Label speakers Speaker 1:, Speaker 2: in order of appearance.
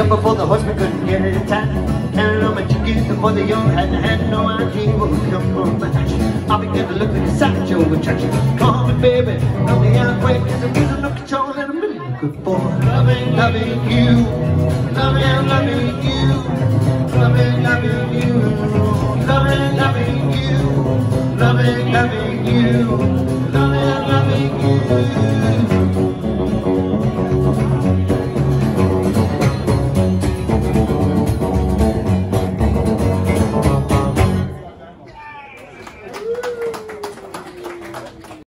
Speaker 1: up before the horseman couldn't get it in time. Counting on my chickens before the yard had had no idea what would come from my action. I began to look at the old attraction. Call me baby, help me out quick, cause I'm losing no control and I'm really good for loving, loving you, loving, loving you, loving, loving you, loving, loving you, loving, loving you, loving, loving you.